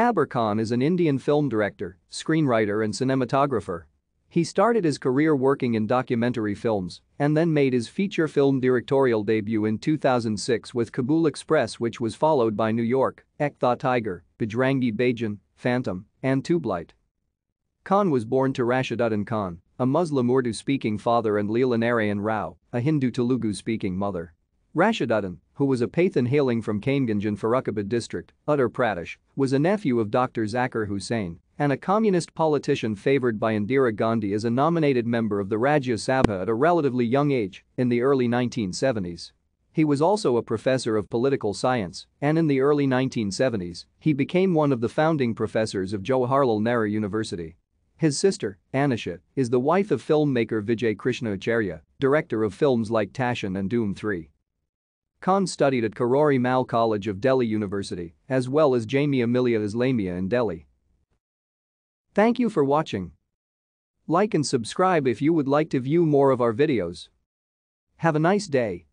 Kabir Khan is an Indian film director, screenwriter and cinematographer. He started his career working in documentary films and then made his feature film directorial debut in 2006 with Kabul Express which was followed by New York, Ek Tha Tiger, Bajrangi Bhaijaan, Phantom, and Tubelight. Khan was born to Rashiduddin Khan, a Muslim Urdu-speaking father and Leela Narayan Rao, a Hindu Telugu-speaking mother. Rashiduddin, who was a Pathan hailing from Kaimganj in district, Uttar Pradesh, was a nephew of Dr. Zakir Hussain and a communist politician favored by Indira Gandhi as a nominated member of the Rajya Sabha at a relatively young age in the early 1970s. He was also a professor of political science, and in the early 1970s, he became one of the founding professors of Jawaharlal Nehru University. His sister, Anisha, is the wife of filmmaker Vijay Krishna Acharya, director of films like Tashan and Doom 3. Khan studied at Kirori Mal College of Delhi University, as well as Jamia Millia Islamia in Delhi. Thank you for watching. Like and subscribe if you would like to view more of our videos. Have a nice day.